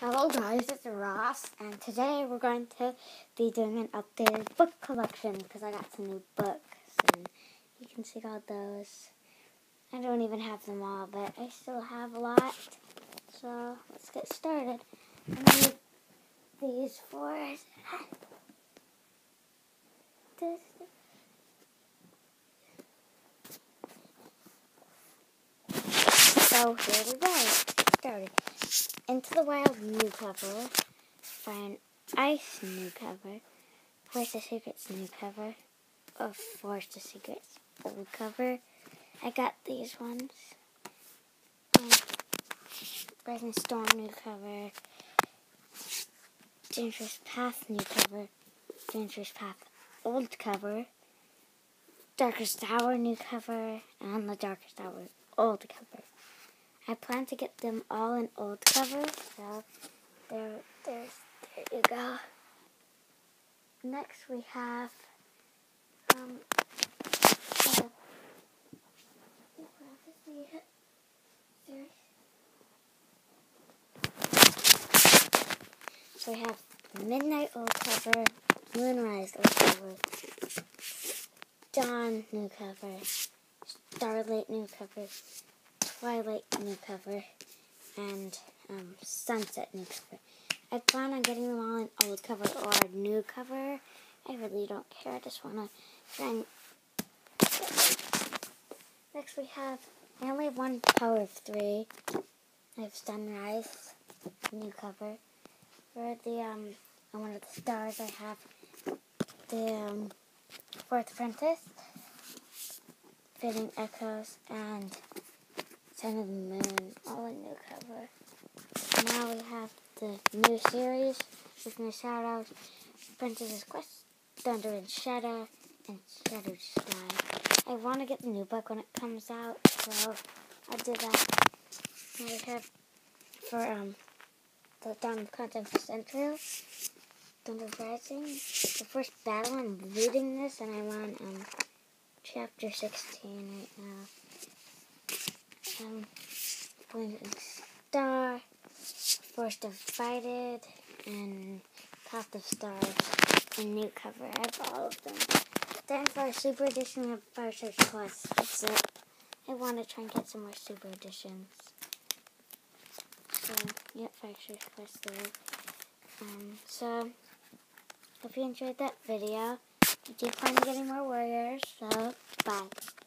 Hello guys, it's Ross, and today we're going to be doing an updated book collection because I got some new books, and you can see all those. I don't even have them all, but I still have a lot. So let's get started. I need these four. So here we go. Started. Into the Wild new cover. Fire and Ice new cover. Where's the Secrets new cover. Of Forest of Secrets old cover. I got these ones. Um, Rising Storm new cover. Dangerous Path new cover. Dangerous Path old cover. Darkest Hour new cover. And the Darkest Hour old cover. I plan to get them all in old cover, so there, there's, there you go. Next we have, um, so we have Midnight old cover, Moonrise old cover, Dawn new cover, Starlight new cover, Twilight new cover and um, Sunset new cover. I plan on getting them all in old cover or new cover. I really don't care. I just want to try and... Next we have, I only have one power of three. I have Sunrise, new cover. For the, um, on Omen of the Stars I have the, um, Fourth Apprentice, Fading Echoes, and Sign of the Moon, all in new cover. Now we have the new series with new shout Apprentice's Quest, Thunder and Shadow, and Shattered Sky. I want to get the new book when it comes out, so I'll do that. Now we have for um the Dawn of Content Central, Thunder Rising. The first battle, I'm reading this, and I'm on um chapter 16 right now um, Blazing Star, Forest Divided, and Path of Stars, and new cover. I have all of them. Then for a super edition, have Firestar's Quest. That's it. I want to try and get some more super editions. So, yep, Fire Search Plus there. Um, so, hope you enjoyed that video. I do plan on getting more warriors, so bye.